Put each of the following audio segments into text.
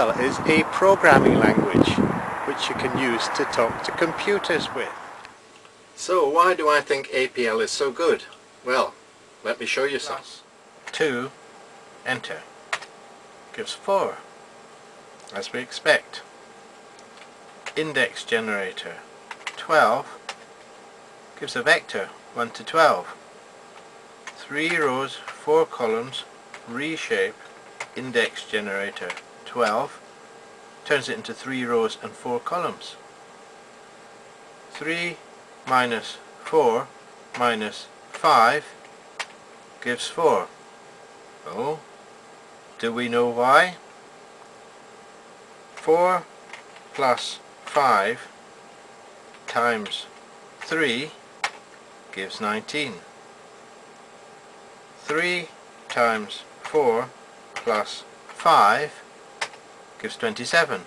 Is a programming language which you can use to talk to computers with. So why do I think APL is so good? Well, let me show you some. 2, enter, gives 4, as we expect. Index generator, 12, gives a vector, 1 to 12. 3 rows, 4 columns, reshape, index generator, 12, turns it into 3 rows and 4 columns. 3 minus 4 minus 5 gives 4. Oh, do we know why? 4 plus 5 times 3 gives 19. 3 times 4 plus 5 gives 27.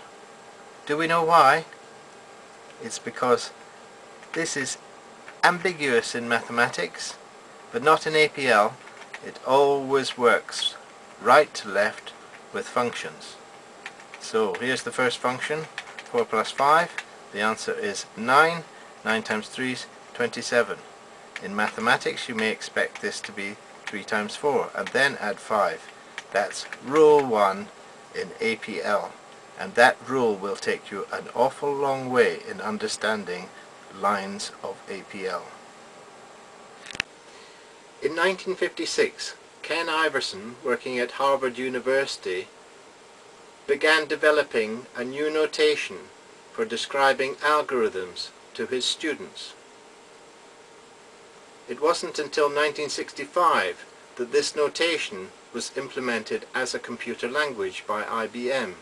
Do we know why? It's because this is ambiguous in mathematics, but not in APL. It always works right to left with functions. So here's the first function, 4 plus 5. The answer is 9. 9 times 3 is 27. In mathematics you may expect this to be 3 times 4 and then add 5. That's rule 1 in APL and that rule will take you an awful long way in understanding lines of APL. In 1956, Ken Iverson, working at Harvard University, began developing a new notation for describing algorithms to his students. It wasn't until 1965 that this notation was implemented as a computer language by IBM.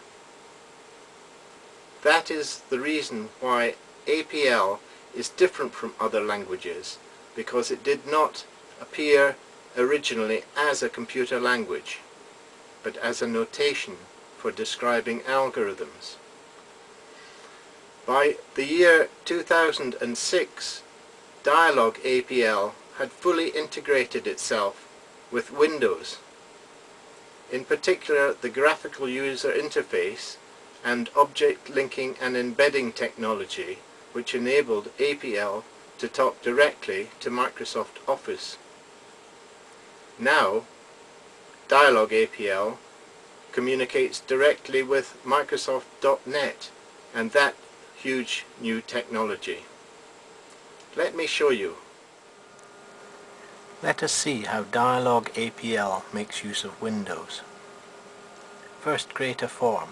That is the reason why APL is different from other languages because it did not appear originally as a computer language but as a notation for describing algorithms. By the year 2006 Dyalog APL had fully integrated itself with Windows. In particular the graphical user interface and object linking and embedding technology which enabled APL to talk directly to Microsoft Office. Now, Dyalog APL communicates directly with Microsoft.NET and that huge new technology. Let me show you. Let us see how Dyalog APL makes use of Windows. First create a form.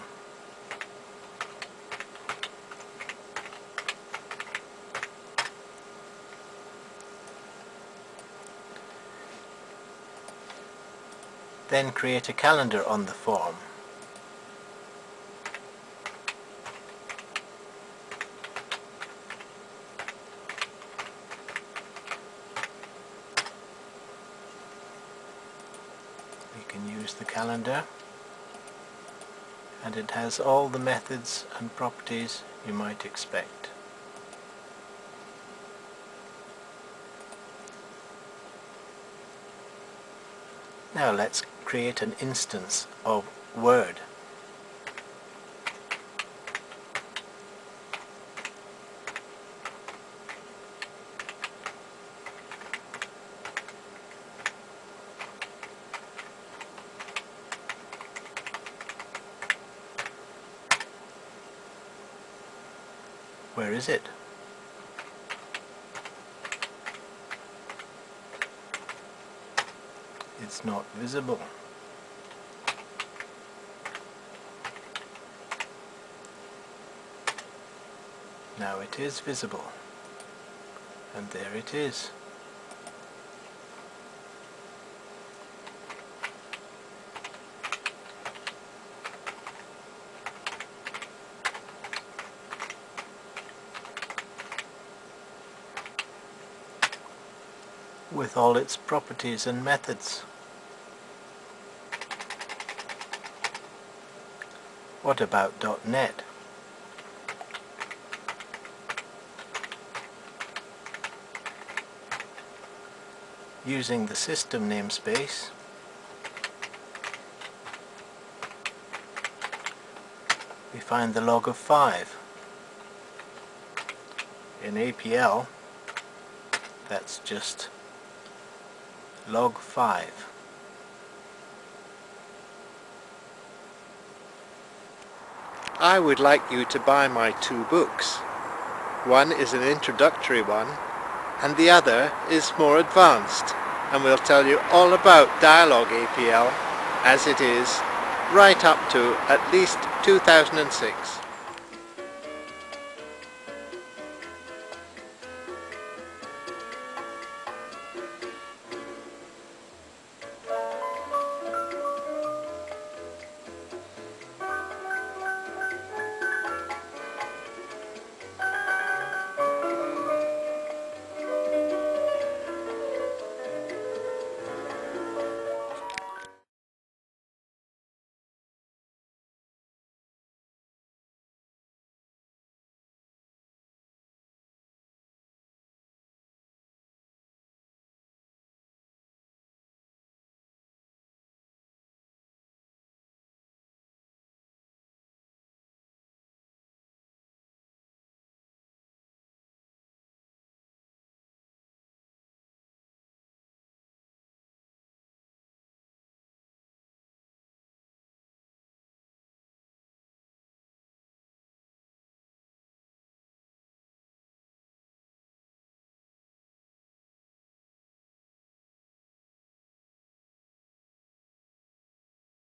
Then create a calendar on the form. Can use the calendar and it has all the methods and properties you might expect. Now let's create an instance of Word. Where is it? It's not visible. Now it is visible. And there it is. With all its properties and methods. What about .NET? Using the system namespace we find the log of 5. In APL, that's just log 5. I would like you to buy my two books. One is an introductory one and the other is more advanced and will tell you all about Dyalog APL as it is right up to at least 2006.